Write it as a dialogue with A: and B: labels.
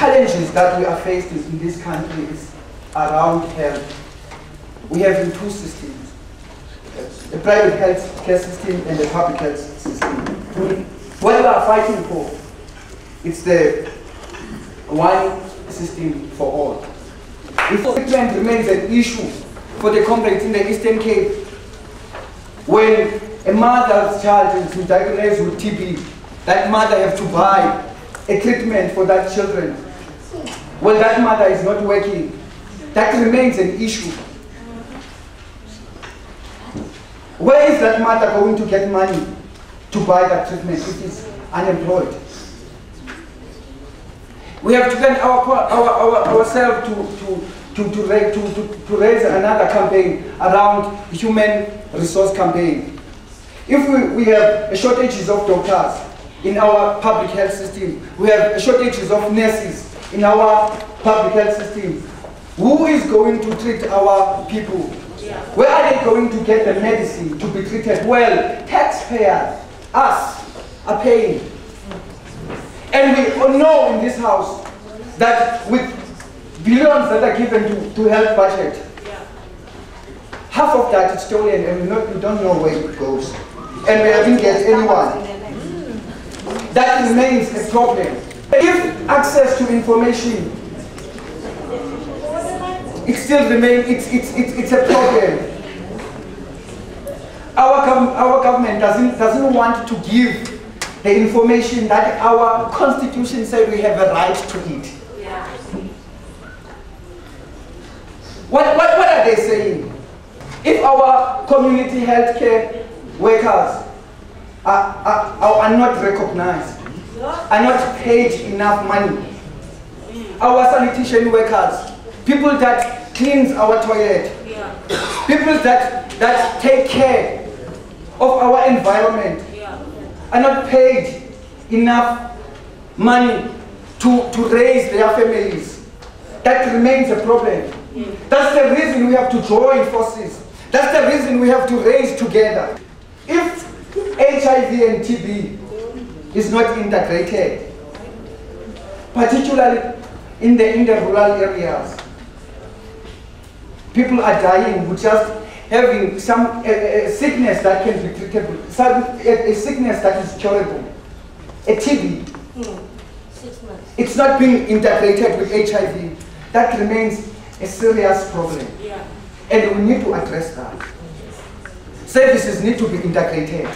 A: challenges that we are facing in this country is around health. We have two systems, the private health care system and the public health system. What we are fighting for, it's the one system for all. If treatment remains an issue for the comrades in the Eastern Cape, when a mother's child is diagnosed with TB, that mother has to buy a treatment for that children. Well, that mother is not working. That remains an issue. Where is that mother going to get money to buy that treatment if she's unemployed? We have to get our, our, our, ourselves to, to, to, to, to, to raise another campaign around human resource campaign. If we, we have shortages of doctors in our public health system, we have shortages of nurses in our public health system, who is going to treat our people? Yeah. Where are they going to get the medicine to be treated? Well, taxpayers, us, are paying. And we all know in this house that with billions that are given to, to health budget, yeah. half of that is stolen and we, not, we don't know where it goes. And we haven't get anyone. That remains a problem. If access to information it still remains, it's, it's, it's, it's a problem. Our, our government doesn't, doesn't want to give the information that our constitution said we have a right to it. What, what, what are they saying? If our community healthcare workers are, are, are not recognized, are not paid enough money, our sanitation workers, people that cleans our toilet, people that, that take care of our environment, are not paid enough money to, to raise their families. That remains a problem. That's the reason we have to join forces. That's the reason we have to raise together. If HIV and TB is not integrated, particularly in the, in the rural areas, people are dying with just having some a, a sickness that can be treatable, some, a, a, sickness that is curable, a TB. Mm. It's not being integrated with HIV. That remains a serious problem. Yeah. And we need to address that. Services need to be integrated.